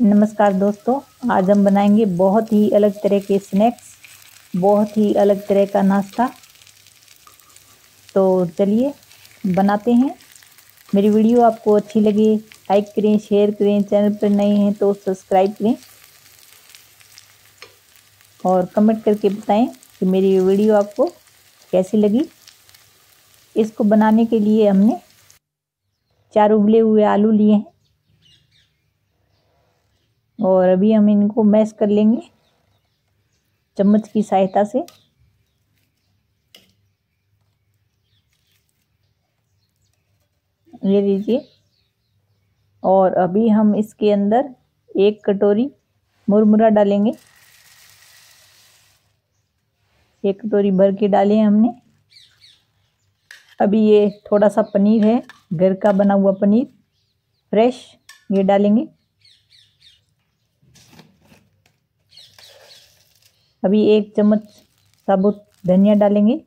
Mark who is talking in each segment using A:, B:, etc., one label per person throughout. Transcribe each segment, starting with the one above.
A: नमस्कार दोस्तों, आज हम बनाएँगे बहुत ही अलग तरह के स्नैक्स, बहुत ही अलग तरह का नाश्ता। तो चलिए, बनाते हैं। मेरी वीडियो आपको अच्छी लगे, लाइक करें, शेयर करें, चैनल पर नए हैं तो सब्सक्राइब करें। और कमेंट करके बताएँ कि मेरी वीडियो आपको कैसी लगी। इसको बनाने के लिए हमने चार उबले हुए आलू लिए हैं। और अभी हम इनको मैश कर लेंगे चम्मच की सहायता से। ले लीजिए। और अभी हम इसके अंदर एक कटोरी मुरमुरा डालेंगे। एक कटोरी भर के डाले हैं हमने। अभी ये थोड़ा सा पनीर है, घर का बना हुआ पनीर, फ्रेश ये डालेंगे। अभी एक चम्मच साबुत धनिया डालेंगे।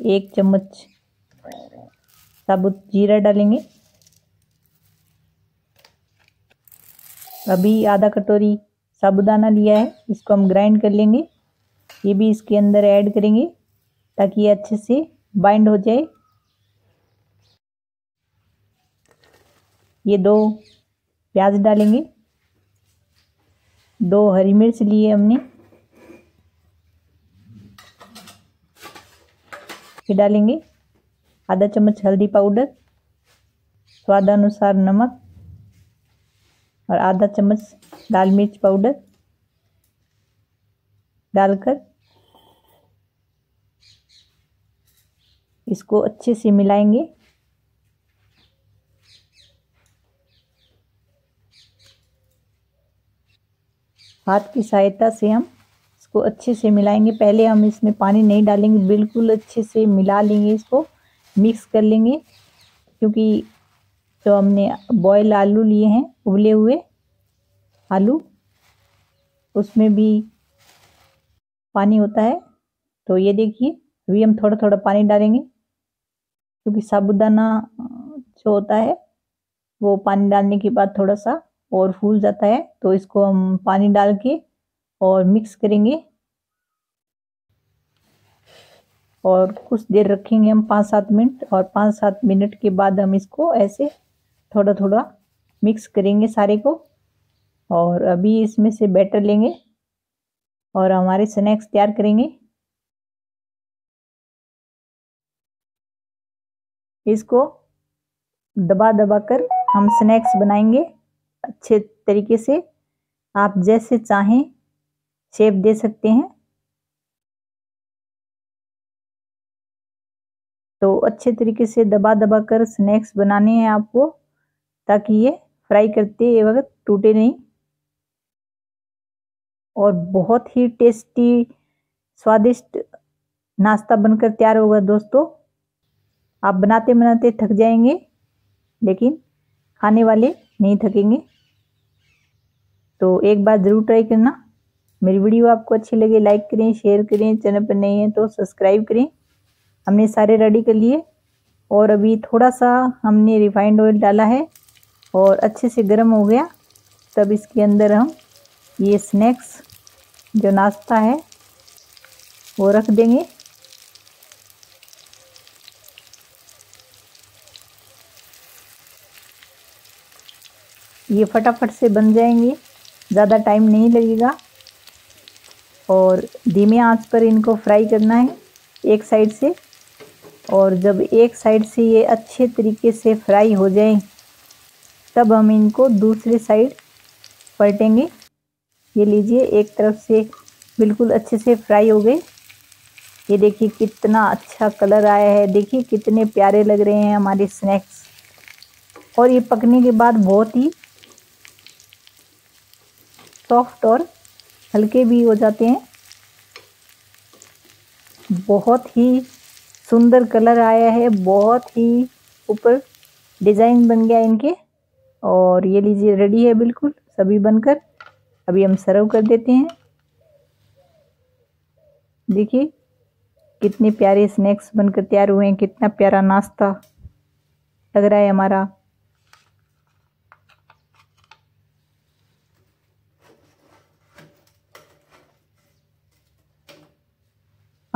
A: एक चम्मच साबुत जीरा डालेंगे। अभी आधा कटोरी साबुदाना लिया है, इसको हम ग्राइंड कर लेंगे। ये भी इसके अंदर ऐड करेंगे ताकि ये अच्छे से बाइंड हो जाए। ये दो प्याज डालेंगे। दो हरी मिर्च लिए हमने। फिर डालेंगे आधा चम्मच हल्दी पाउडर, स्वादानुसार नमक और आधा चम्मच लाल मिर्च पाउडर डालकर इसको अच्छे से मिलाएँगे। हाथ की सहायता से हम इसको अच्छे से मिलाएँगे। पहले हम इसमें पानी नहीं डालेंगे, बिल्कुल अच्छे से मिला लेंगे इसको, मिक्स कर लेंगे। क्योंकि जो हमने बॉयल आलू लिए हैं, उबले हुए आलू, उसमें भी पानी होता है। तो ये देखिए, अभी हम थोड़ा थोड़ा पानी डालेंगे। क्योंकि साबुदाना जो होता है, वो पानी डालने के बाद थोड़ा सा और फूल जाता है तो इसको हम पानी डाल के और मिक्स करेंगे। और कुछ देर रखेंगे हम पाँच सात मिनट और पाँच सात मिनट के बाद हम इसको ऐसे थोड़ा थोड़ा मिक्स करेंगे सारे को। और अभी इसमें से बैटर लेंगे और हमारे स्नैक्स तैयार करेंगे। इसको दबा दबा कर हम स्नैक्स बनाएँगे। अच्छे तरीके से आप जैसे चाहें शेप दे सकते हैं। तो अच्छे तरीके से दबा दबा कर स्नैक्स बनाने हैं आपको, ताकि ये फ्राई करते वक्त टूटे नहीं। और बहुत ही टेस्टी, स्वादिष्ट नाश्ता बनकर तैयार होगा दोस्तों। आप बनाते बनाते थक जाएँगे, लेकिन खाने वाले नहीं थकेंगे। तो एक बार ज़रूर ट्राई करना। मेरी वीडियो आपको अच्छी लगे लाइक करें शेयर करें चैनल पर नए हैं तो सब्सक्राइब करें। हमने सारे रेडी कर लिए और अभी थोड़ा सा हमने रिफाइंड ऑयल डाला है और अच्छे से गर्म हो गया। तब इसके अंदर हम ये स्नैक्स जो नाश्ता है, वो रख देंगे। ये फटाफट से बन जाएँगे। ज़्यादा टाइम नहीं लगेगा। और धीमे आँच पर इनको फ्राई करना है, एक साइड से। और जब एक साइड से ये अच्छे तरीके से फ्राई हो जाए, तब हम इनको दूसरे साइड पलटेंगे। ये लीजिए, एक तरफ़ से बिल्कुल अच्छे से फ्राई हो गए। ये देखिए कितना अच्छा कलर आया है। देखिए कितने प्यारे लग रहे हैं हमारे स्नैक्स और ये पकने के बाद बहुत ही सॉफ्ट और हल्के भी हो जाते हैं। बहुत ही सुंदर कलर आया है, बहुत ही ऊपर डिज़ाइन बन गया इनके। और ये लीजिए रेडी है बिल्कुल, सभी बनकर। अभी हम सर्व कर देते हैं। देखिए, कितने प्यारे स्नैक्स बनकर तैयार हुए हैं, कितना प्यारा नाश्ता लग रहा है हमारा।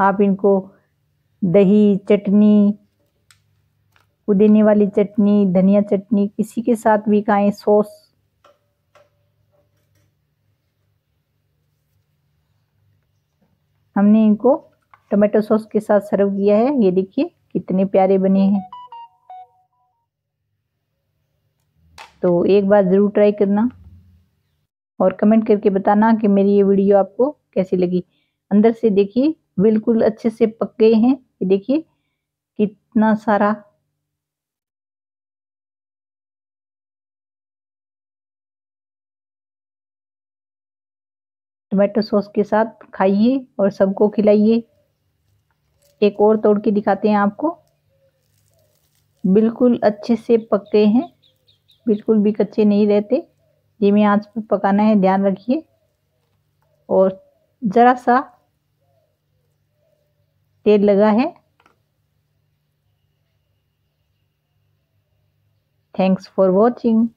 A: आप इनको दही, चटनी, पुदीने वाली चटनी, धनिया चटनी, किसी के साथ भी खाएँ, सॉस। हमने इनको टमाटो सॉस के साथ सर्व किया है। ये देखिए, कितने प्यारे बने हैं। तो एक बार ज़रूर ट्राई करना और कमेंट करके बताना कि मेरी ये वीडियो आपको कैसी लगी। अंदर से देखिए बिल्कुल अच्छे से पक गए हैं। ये देखिए, कितना सारा। टमाटो सॉस के साथ खाइए और सबको खिलाइए। एक और तोड़ के दिखाते हैं आपको। बिल्कुल अच्छे से पक गए हैं। बिल्कुल भी कच्चे नहीं रहते। धीमी आँच पर पकाना है, ध्यान रखिए। और ज़रा सा तेल लगा है। Thanks for watching